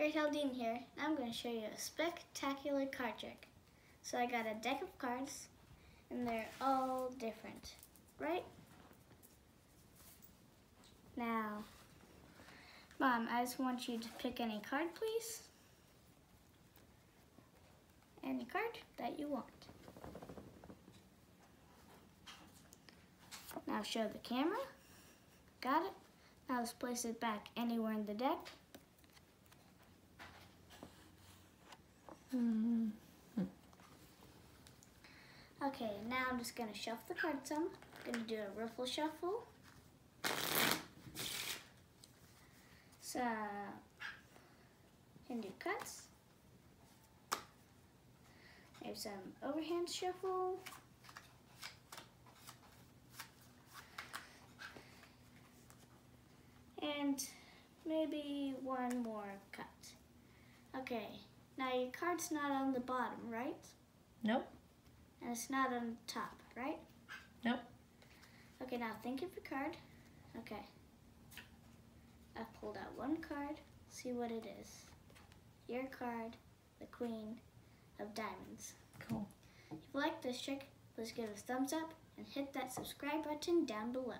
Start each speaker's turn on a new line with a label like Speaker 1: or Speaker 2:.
Speaker 1: Great Dean here, and I'm going to show you a spectacular card trick. So I got a deck of cards, and they're all different, right? Now, Mom, I just want you to pick any card, please. Any card that you want. Now show the camera. Got it? Now let's place it back anywhere in the deck.
Speaker 2: Mm -hmm.
Speaker 1: Okay, now I'm just gonna shuffle the cards some. I'm gonna do a riffle shuffle. So, can do cuts. Maybe some overhand shuffle. And maybe one more cut. Okay, now your card's not on the bottom, right?
Speaker 2: Nope.
Speaker 1: And it's not on the top, right?
Speaker 2: Nope.
Speaker 1: Okay, now think of your card. Okay. I pulled out one card. See what it is. Your card, the Queen of Diamonds.
Speaker 2: Cool.
Speaker 1: If you like this trick, please give us a thumbs up and hit that subscribe button down below.